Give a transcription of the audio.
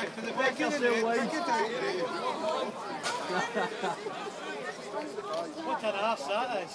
Of What an ass that is.